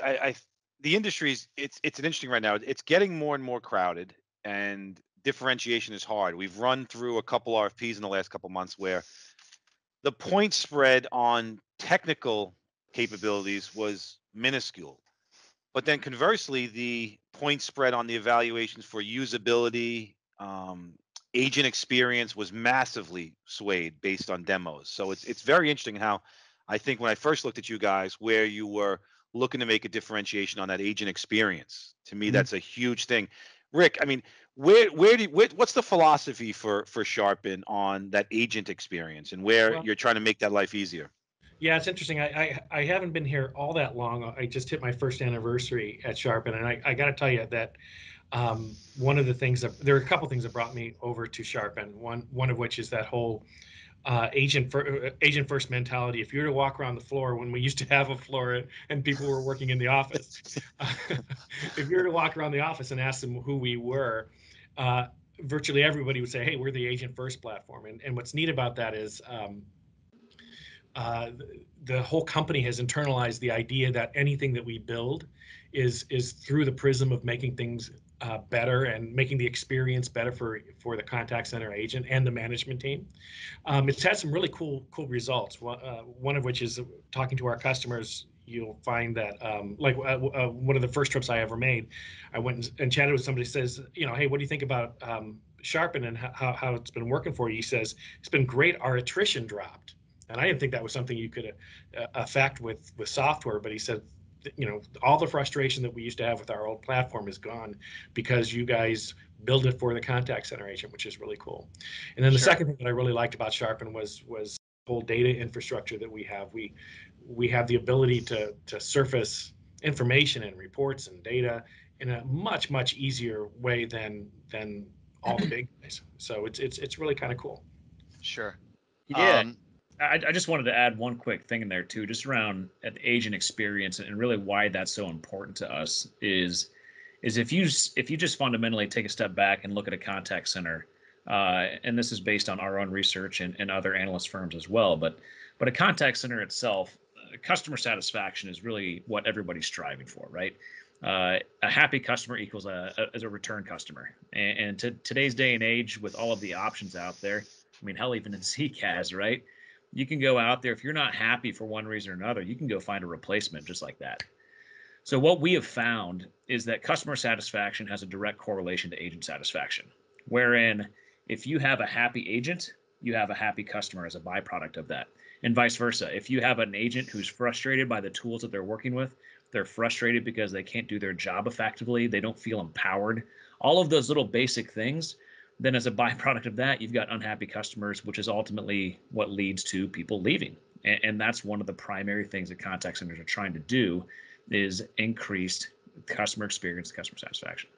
I, I, the industry's it's it's an interesting right now. It's getting more and more crowded, and differentiation is hard. We've run through a couple RFPs in the last couple months where the point spread on technical capabilities was minuscule. But then conversely, the point spread on the evaluations for usability, um, agent experience was massively swayed based on demos. So it's it's very interesting how I think when I first looked at you guys, where you were looking to make a differentiation on that agent experience. To me, mm-hmm. that's a huge thing. Rick, I mean, where where do you, where, what's the philosophy for for Sharpen on that agent experience and where well, you're trying to make that life easier? Yeah, it's interesting. I, I, I haven't been here all that long. I just hit my first anniversary at Sharpen, and I, I got to tell you that um, one of the things that there are a couple things that brought me over to Sharpen. One one of which is that whole uh, agent for, uh, agent first mentality. If you were to walk around the floor when we used to have a floor and people were working in the office, uh, if you were to walk around the office and ask them who we were, uh, virtually everybody would say, "Hey, we're the agent first platform." And and what's neat about that is. Um, uh, the whole company has internalized the idea that anything that we build is is through the prism of making things uh, better and making the experience better for for the contact center agent and the management team. Um, it's had some really cool cool results. One, uh, one of which is talking to our customers. You'll find that, um, like uh, uh one of the first trips I ever made, I went and, and, chatted with somebody. Says, you know, hey, what do you think about um, Sharpen and how, how it's been working for you? He says it's been great. Our attrition dropped, and I didn't think that was something you could uh, affect with with software. But he said you know all the frustration that we used to have with our old platform is gone because you guys build it for the contact center agent which is really cool. And then the sure. second thing that i really liked about sharpen was was whole data infrastructure that we have. We we have the ability to to surface information and reports and data in a much much easier way than than all the big guys. So it's it's it's really kind of cool. Sure. Yeah um, I, I, just wanted to add one quick thing in there too, just around the and experience and really why that's so important to us is is if you if you just fundamentally take a step back and look at a contact center, uh, and this is based on our own research and, and other analyst firms as well, but but a contact center itself, uh, customer satisfaction is really what everybody's striving for, right? Uh, a happy customer equals a, as a return customer, and, and to today's day and age, with all of the options out there, I mean, hell, even in CCaaS, right? You can go out there if you're not happy for one reason or another you can go find a replacement just like that. So what we have found is that customer satisfaction has a direct correlation to agent satisfaction wherein if you have a happy agent you have a happy customer as a byproduct of that and vice versa. If you have an agent who's frustrated by the tools that they're working with they're frustrated because they can't do their job effectively they don't feel empowered all of those little basic things then as a byproduct of that you've got unhappy customers which is ultimately what leads to people leaving. And, and, that's one of the primary things that contact centers are trying to do is increased customer experience customer satisfaction